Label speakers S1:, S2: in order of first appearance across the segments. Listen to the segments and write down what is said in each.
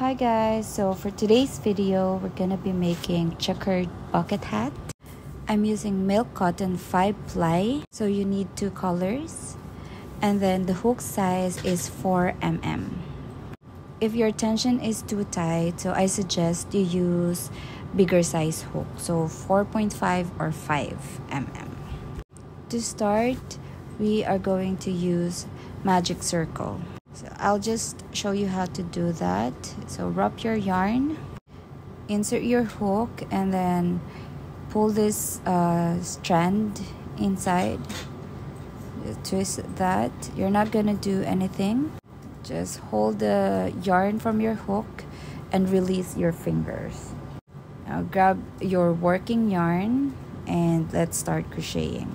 S1: Hi guys, so for today's video, we're gonna be making checkered bucket hat. I'm using milk cotton 5 ply, so you need two colors. And then the hook size is 4 mm. If your tension is too tight, so I suggest you use bigger size hook, so 4.5 or 5 mm. To start, we are going to use magic circle. So I'll just show you how to do that. So wrap your yarn, insert your hook, and then pull this uh, strand inside. Twist that. You're not gonna do anything. Just hold the yarn from your hook and release your fingers. Now grab your working yarn and let's start crocheting.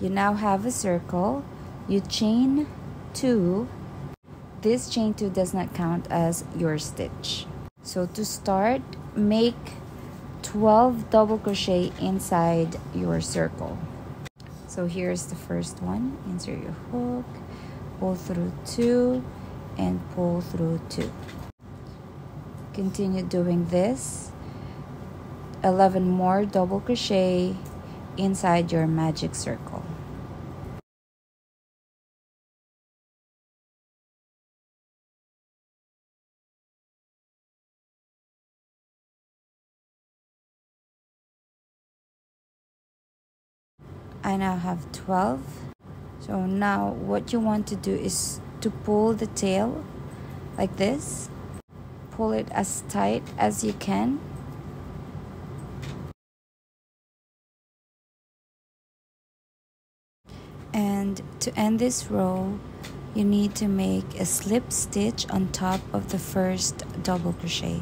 S1: You now have a circle. You chain two this chain 2 does not count as your stitch. So to start, make 12 double crochet inside your circle. So here's the first one. Insert your hook, pull through 2 and pull through 2. Continue doing this. 11 more double crochet inside your magic circle. I now have 12 so now what you want to do is to pull the tail like this. Pull it as tight as you can. And to end this row you need to make a slip stitch on top of the first double crochet.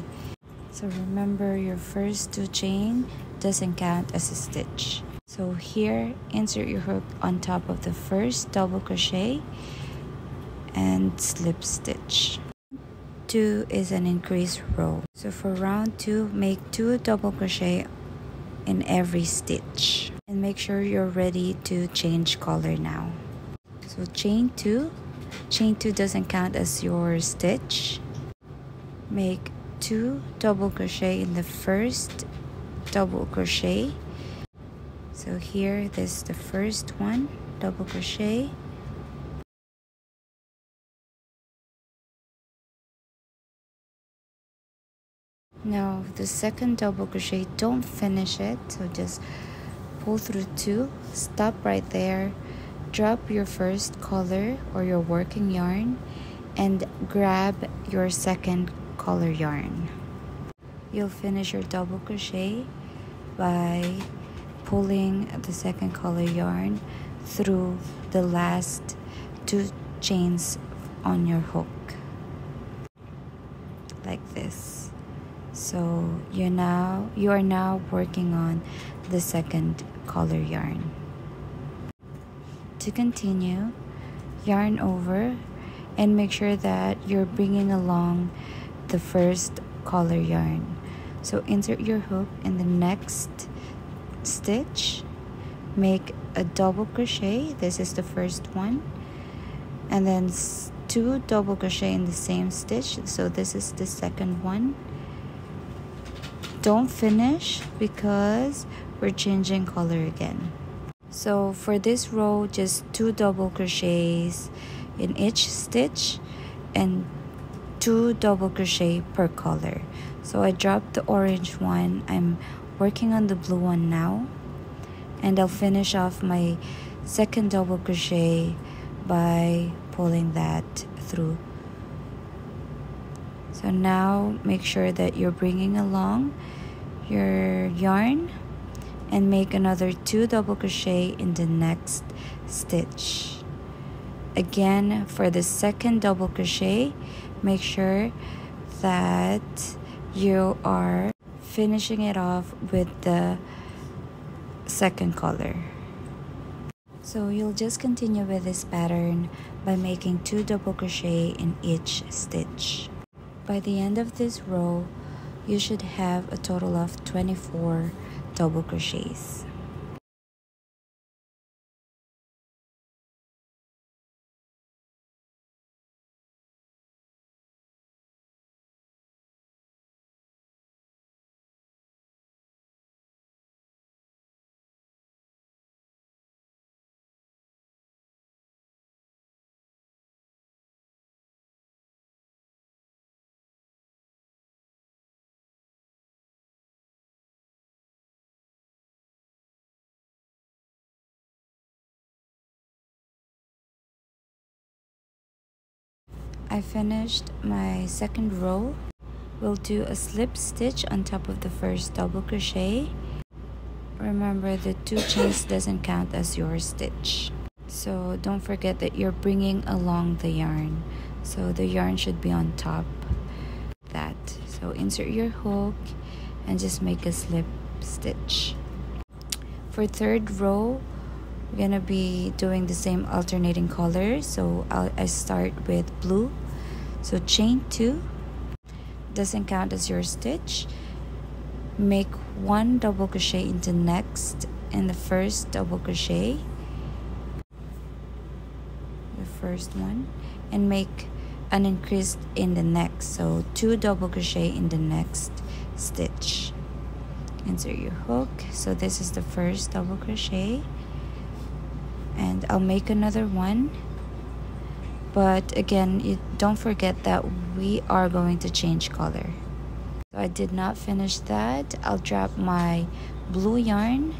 S1: So remember your first two chain doesn't count as a stitch so here insert your hook on top of the first double crochet and slip stitch. 2 is an increased row. So for round 2 make 2 double crochet in every stitch. And make sure you're ready to change color now. So chain 2 chain 2 doesn't count as your stitch. Make 2 double crochet in the first double crochet so here this is the first one double crochet. Now the second double crochet don't finish it so just pull through two stop right there drop your first color or your working yarn and grab your second color yarn. You'll finish your double crochet by pulling the second color yarn through the last two chains on your hook. Like this. So you're now you are now working on the second color yarn. To continue yarn over and make sure that you're bringing along the first color yarn. So insert your hook in the next stitch make a double crochet this is the first one and then two double crochet in the same stitch so this is the second one. Don't finish because we're changing color again. So for this row just two double crochets in each stitch and two double crochet per color. So I dropped the orange one. I'm working on the blue one now. And I'll finish off my second double crochet by pulling that through. So now make sure that you're bringing along your yarn and make another two double crochet in the next stitch. Again for the second double crochet make sure that you are finishing it off with the second color. So you'll just continue with this pattern by making two double crochet in each stitch. By the end of this row, you should have a total of 24 double crochets. I finished my second row. We'll do a slip stitch on top of the first double crochet. Remember the two chains doesn't count as your stitch. So don't forget that you're bringing along the yarn. So the yarn should be on top. That. So insert your hook and just make a slip stitch. For third row we're gonna be doing the same alternating colors so I'll, I start with blue so chain two doesn't count as your stitch. Make one double crochet into next in the first double crochet. The first one. And make an increase in the next. So two double crochet in the next stitch. Insert your hook. So this is the first double crochet. And I'll make another one but again you don't forget that we are going to change color. So I did not finish that. I'll drop my blue yarn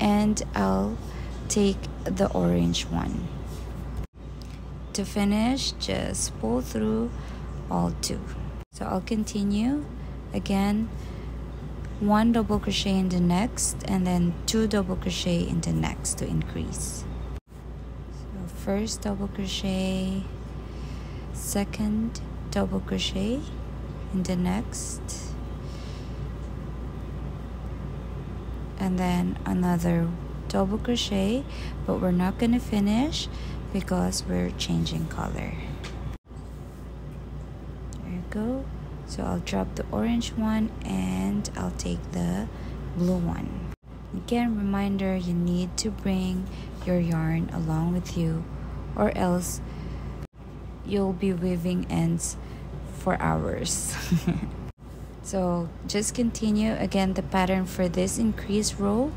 S1: and I'll take the orange one. To finish just pull through all two. So I'll continue. Again one double crochet in the next and then two double crochet in the next to increase first double crochet second double crochet in the next. And then another double crochet but we're not going to finish because we're changing color. There you go. So I'll drop the orange one and I'll take the blue one. Again reminder you need to bring your yarn along with you or else you'll be weaving ends for hours. So just continue. Again the pattern for this increase row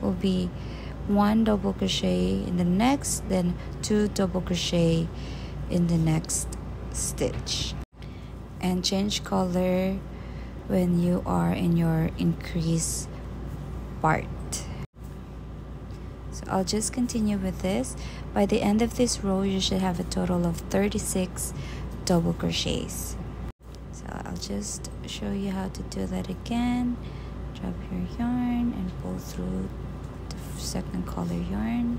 S1: will be one double crochet in the next then two double crochet in the next stitch. And change color when you are in your increase part I'll just continue with this. By the end of this row you should have a total of 36 double crochets. So I'll just show you how to do that again. Drop your yarn and pull through the second color yarn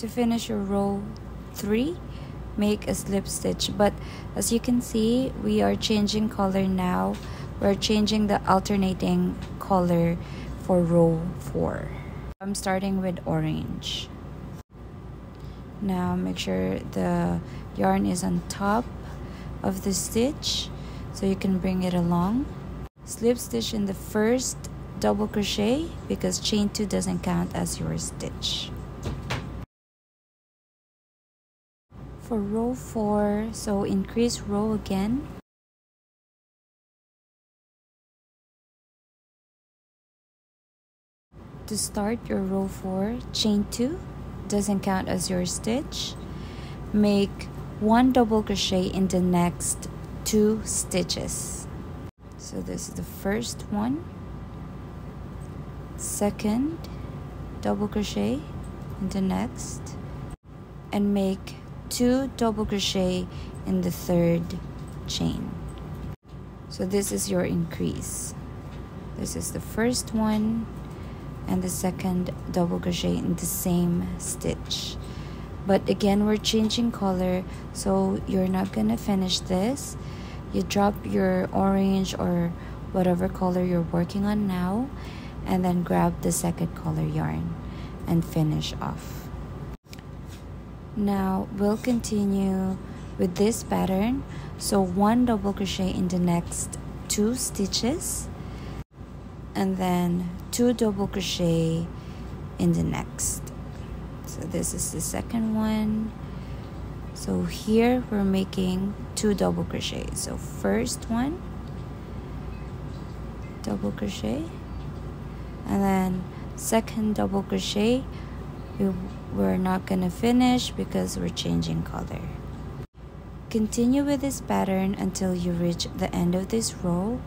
S1: to finish your row 3 make a slip stitch. But as you can see we are changing color now. We're changing the alternating color for row 4 I'm starting with orange. Now make sure the yarn is on top of the stitch so you can bring it along. Slip stitch in the first double crochet because chain 2 doesn't count as your stitch for row 4 so increase row again. To start your row 4 chain 2 doesn't count as your stitch. Make one double crochet in the next two stitches. So this is the first one. Second double crochet in the next. And make two double crochet in the third chain. So this is your increase. This is the first one and the second double crochet in the same stitch. But again we're changing color so you're not gonna finish this. You drop your orange or whatever color you're working on now and then grab the second color yarn and finish off now we'll continue with this pattern. So one double crochet in the next two stitches. And then two double crochet in the next. So this is the second one. So here we're making two double crochet so first one double crochet. And then second double crochet we we're not gonna finish because we're changing color. Continue with this pattern until you reach the end of this row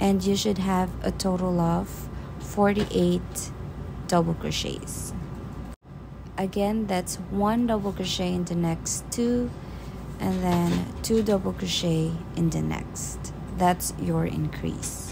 S1: and you should have a total of 48 double crochets. Again that's one double crochet in the next two and then two double crochet in the next. That's your increase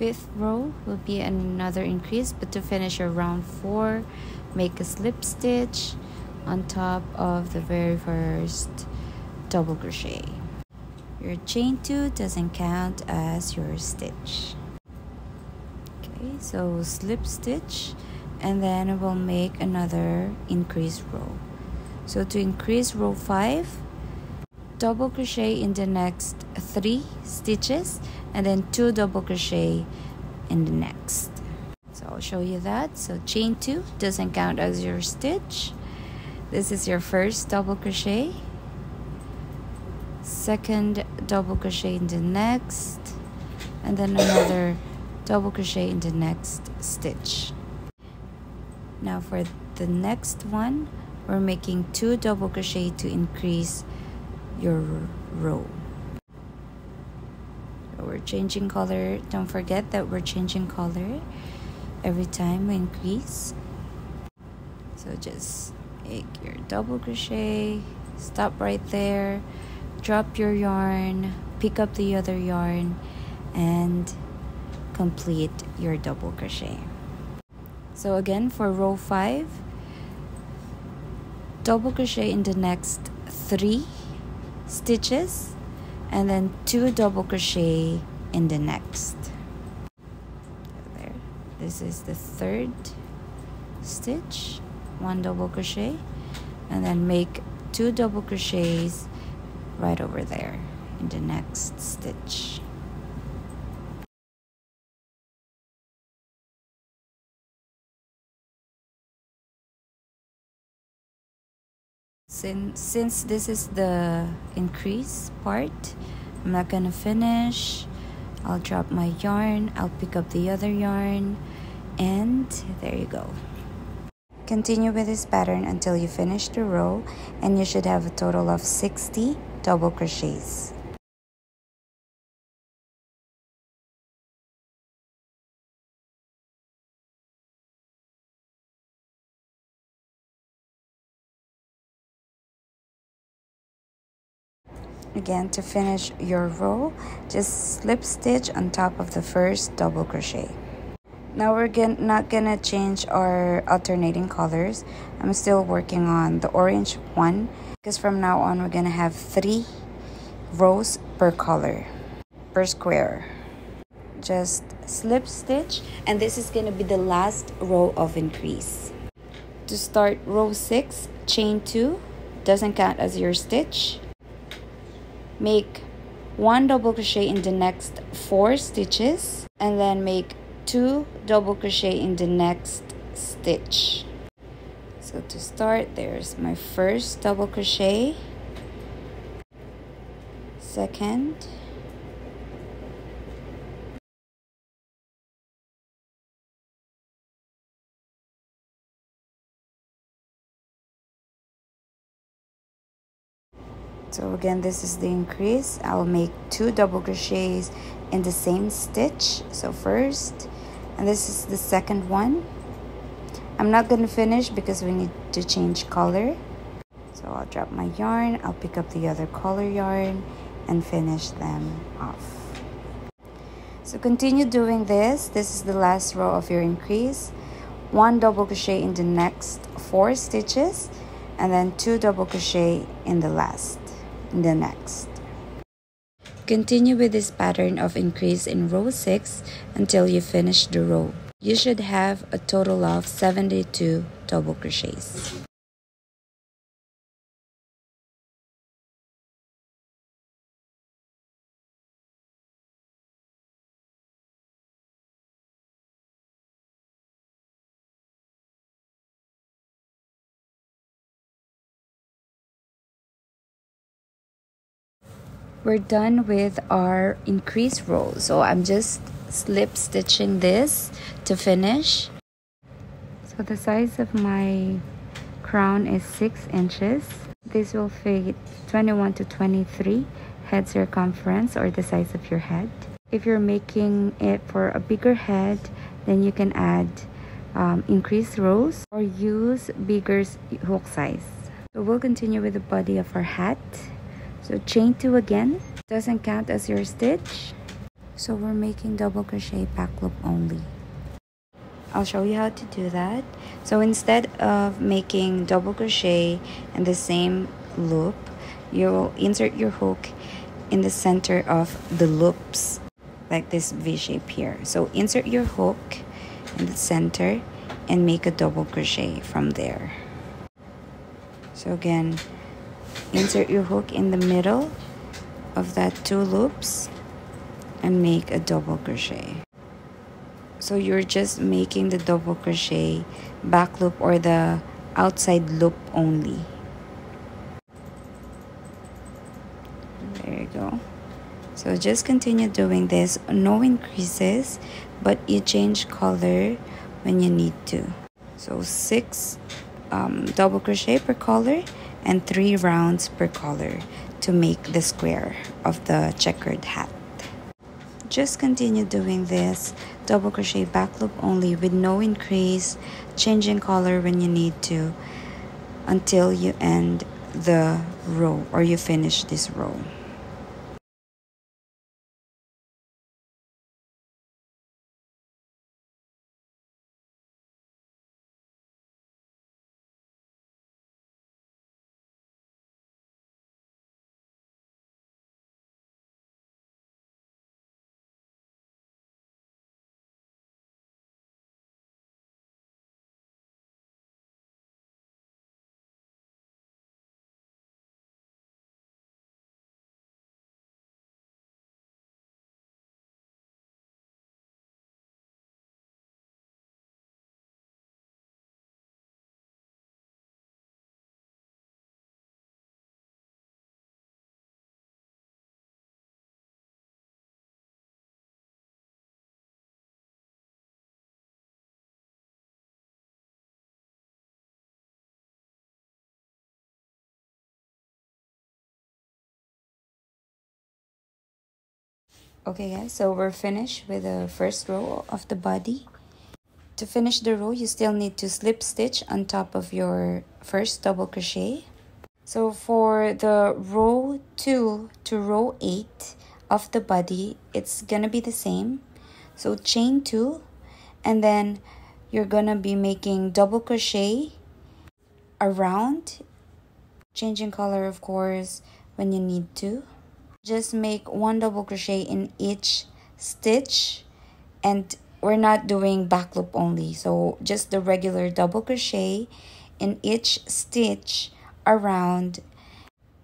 S1: fifth row will be another increase but to finish your round four make a slip stitch on top of the very first double crochet. Your chain two doesn't count as your stitch. Okay so slip stitch and then we'll make another increase row. So to increase row 5 double crochet in the next three stitches and then two double crochet in the next. So I'll show you that. So chain two doesn't count as your stitch. This is your first double crochet. Second double crochet in the next and then another double crochet in the next stitch. Now for the next one we're making two double crochet to increase your row. We're changing color. Don't forget that we're changing color every time we increase. So just make your double crochet, stop right there, drop your yarn, pick up the other yarn, and complete your double crochet. So again, for row 5, double crochet in the next 3 stitches and then two double crochet in the next. There. This is the third stitch one double crochet and then make two double crochets right over there in the next stitch since since this is the increase part I'm not gonna finish. I'll drop my yarn I'll pick up the other yarn and there you go. Continue with this pattern until you finish the row and you should have a total of 60 double crochets again to finish your row just slip stitch on top of the first double crochet. Now we're not gonna change our alternating colors. I'm still working on the orange one because from now on we're gonna have three rows per color per square. Just slip stitch and this is gonna be the last row of increase. To start row 6 chain 2 doesn't count as your stitch make one double crochet in the next four stitches and then make two double crochet in the next stitch. So to start there's my first double crochet. Second so again this is the increase. I'll make two double crochets in the same stitch. So first and this is the second one. I'm not going to finish because we need to change color. So I'll drop my yarn I'll pick up the other color yarn and finish them off. So continue doing this. This is the last row of your increase. One double crochet in the next four stitches and then two double crochet in the last the next. Continue with this pattern of increase in row 6 until you finish the row. You should have a total of 72 double crochets. We're done with our increase row so i'm just slip stitching this to finish. So the size of my crown is 6 inches. This will fit 21 to 23 head circumference or the size of your head. If you're making it for a bigger head then you can add um, increase rows or use bigger hook size. So we'll continue with the body of our hat so chain two again. Doesn't count as your stitch. So we're making double crochet back loop only. I'll show you how to do that. So instead of making double crochet in the same loop you'll insert your hook in the center of the loops like this V shape here. So insert your hook in the center and make a double crochet from there. So again insert your hook in the middle of that two loops and make a double crochet. So you're just making the double crochet back loop or the outside loop only. There you go. So just continue doing this. No increases but you change color when you need to. So six um, double crochet per color and three rounds per color to make the square of the checkered hat. Just continue doing this. Double crochet back loop only with no increase. Changing color when you need to until you end the row or you finish this row Okay guys, so we're finished with the first row of the body. To finish the row, you still need to slip stitch on top of your first double crochet. So for the row 2 to row 8 of the body, it's gonna be the same. So chain 2 and then you're gonna be making double crochet around, changing color of course when you need to just make one double crochet in each stitch and we're not doing back loop only. So just the regular double crochet in each stitch around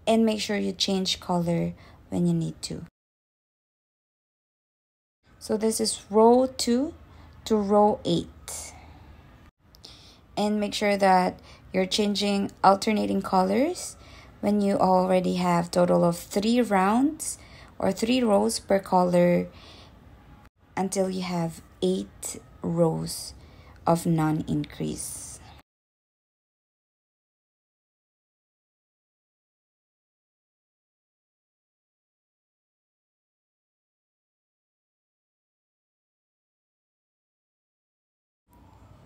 S1: and make sure you change color when you need to. So this is row 2 to row 8 and make sure that you're changing alternating colors when you already have total of three rounds or three rows per color until you have eight rows of non-increase.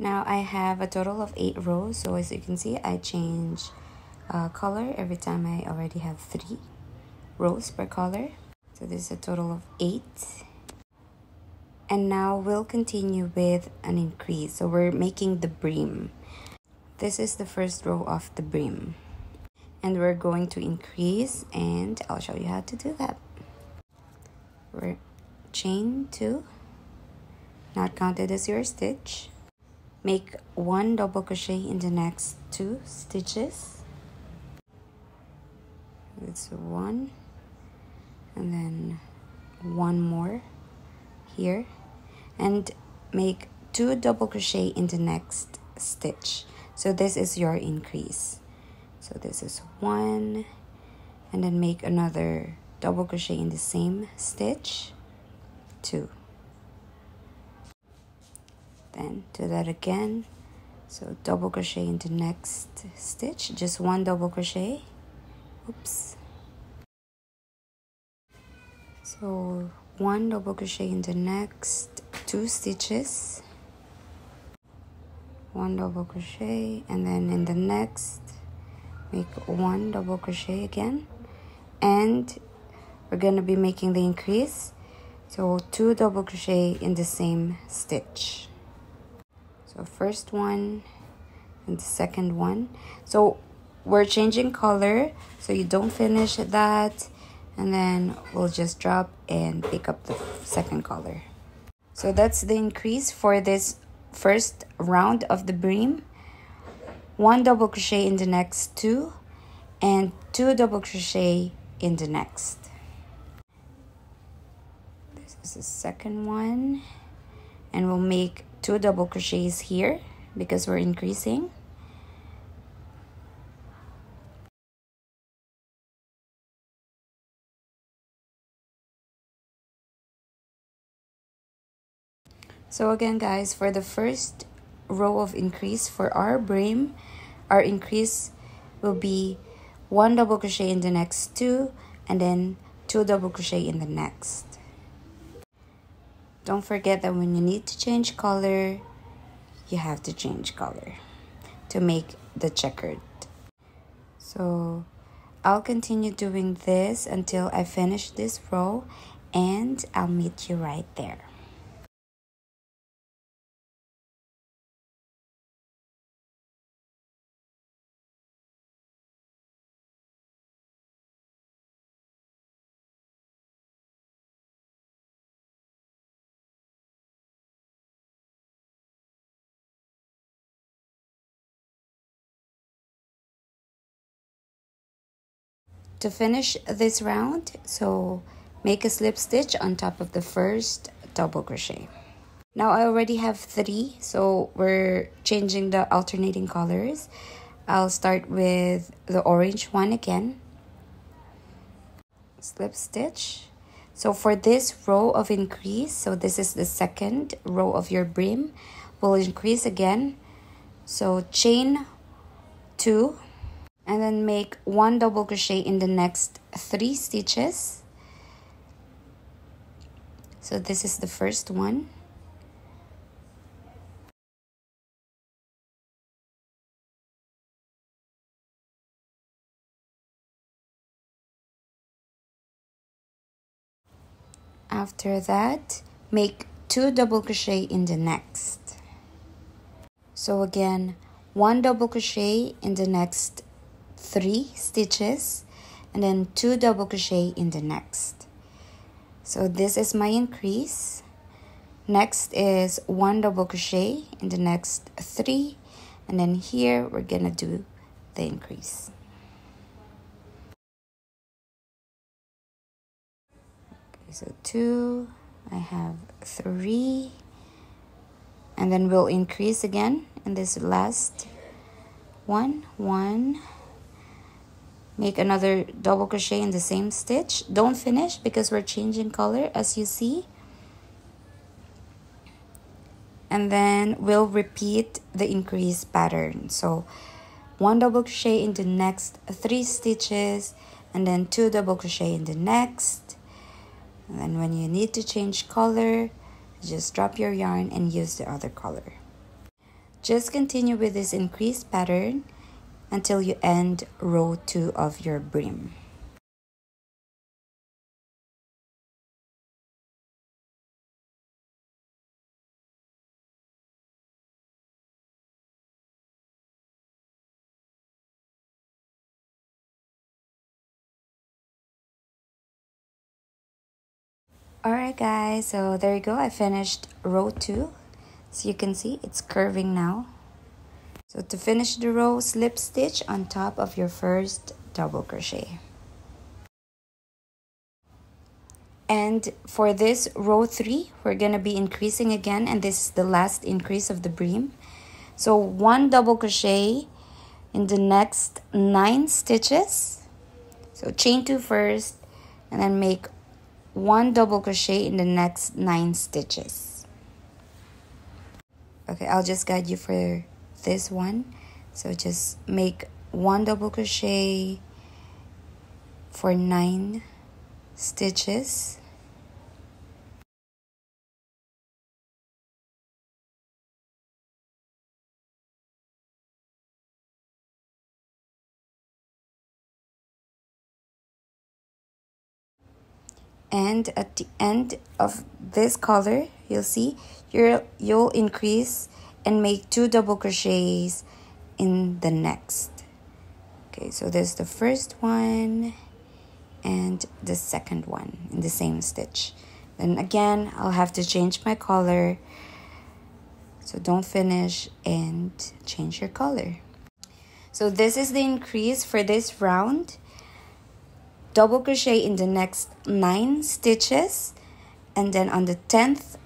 S1: Now I have a total of 8 rows so as you can see I change uh, color every time I already have three rows per color. So this is a total of eight. And now we'll continue with an increase. So we're making the brim this is the first row of the brim and we're going to increase and I'll show you how to do that. We're chain two not counted as your stitch. Make one double crochet in the next two stitches it's one and then one more here and make two double crochet in the next stitch. So this is your increase. So this is one and then make another double crochet in the same stitch two. Then do that again. So double crochet in the next stitch just one double crochet oops. So one double crochet in the next two stitches. One double crochet and then in the next make one double crochet again. And we're going to be making the increase. So two double crochet in the same stitch. So first one and second one. So we're changing color so you don't finish that. And then we'll just drop and pick up the second color. So that's the increase for this first round of the brim one double crochet in the next two and two double crochet in the next. This is the second one. And we'll make two double crochets here because we're increasing So again guys, for the first row of increase for our brim, our increase will be one double crochet in the next two and then two double crochet in the next. Don't forget that when you need to change color, you have to change color to make the checkered. So I'll continue doing this until I finish this row and I'll meet you right there. To finish this round. So make a slip stitch on top of the first double crochet. Now I already have three so we're changing the alternating colors. I'll start with the orange one again. Slip stitch. So for this row of increase so this is the second row of your brim will increase again. So chain two and then make one double crochet in the next three stitches. So this is the first one. After that make two double crochet in the next. So again one double crochet in the next three stitches and then two double crochet in the next. So this is my increase. Next is one double crochet in the next three and then here we're gonna do the increase. So two I have three and then we'll increase again in this last one one make another double crochet in the same stitch. Don't finish because we're changing color as you see. And then we'll repeat the increase pattern. So one double crochet in the next three stitches and then two double crochet in the next. And then when you need to change color just drop your yarn and use the other color. Just continue with this increase pattern until you end row 2 of your brim. Alright guys, so there you go. I finished row 2. So you can see it's curving now. So to finish the row, slip stitch on top of your first double crochet. And for this row 3, we're going to be increasing again and this is the last increase of the brim. So one double crochet in the next 9 stitches. So chain 2 first, and then make one double crochet in the next nine stitches okay I'll just guide you for this one. So just make one double crochet for nine stitches. And at the end of this color you'll see you'll you'll increase and make two double crochets in the next. Okay so there's the first one and the second one in the same stitch. Then again I'll have to change my color. So don't finish and change your color. So this is the increase for this round. Double crochet in the next nine stitches. And then on the 10th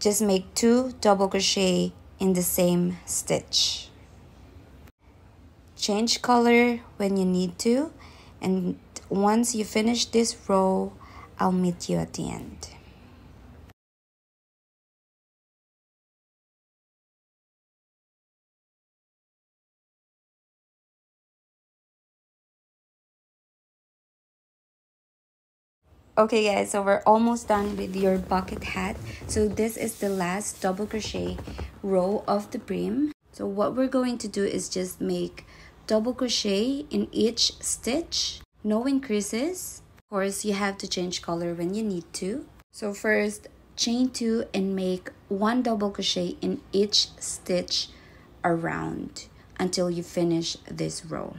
S1: just make two double crochet in the same stitch. Change color when you need to and once you finish this row I'll meet you at the end okay guys so we're almost done with your bucket hat. So this is the last double crochet row of the brim. So what we're going to do is just make double crochet in each stitch. No increases. Of course you have to change color when you need to. So first chain two and make one double crochet in each stitch around until you finish this row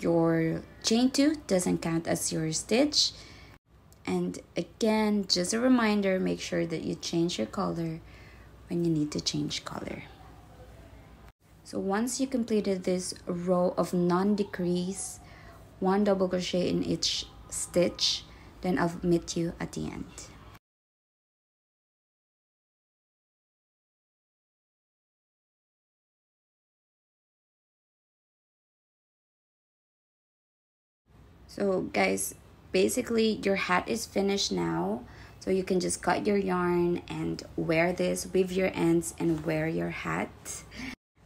S1: your chain two doesn't count as your stitch. And again just a reminder make sure that you change your color when you need to change color. So once you completed this row of non-decrease one double crochet in each stitch then I'll meet you at the end So guys, basically your hat is finished now. So you can just cut your yarn and wear this, weave your ends and wear your hat.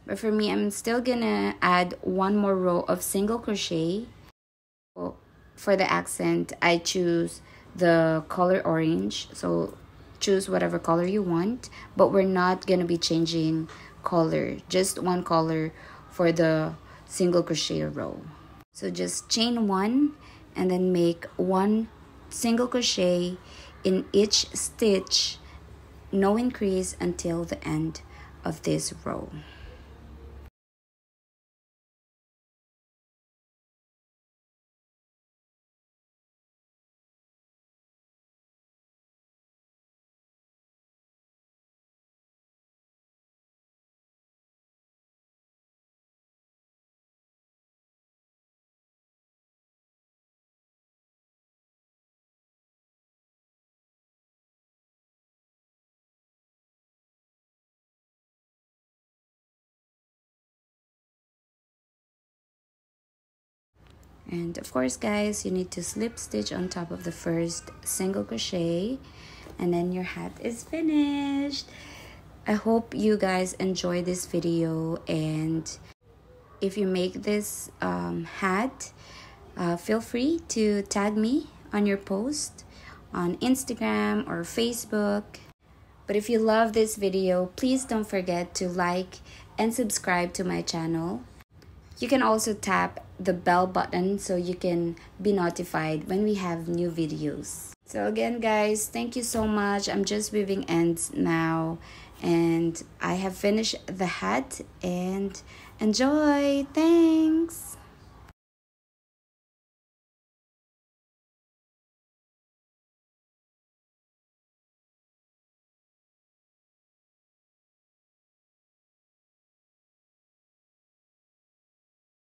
S1: But for me, I'm still gonna add one more row of single crochet. For the accent, I choose the color orange. So choose whatever color you want. But we're not gonna be changing color, just one color for the single crochet row. So just chain one and then make one single crochet in each stitch, no increase until the end of this row. And of course guys you need to slip stitch on top of the first single crochet and then your hat is finished. I hope you guys enjoy this video and if you make this um, hat uh, feel free to tag me on your post on instagram or facebook. But if you love this video please don't forget to like and subscribe to my channel you can also tap the bell button so you can be notified when we have new videos. So again guys, thank you so much. I'm just weaving ends now and I have finished the hat and enjoy. Thanks.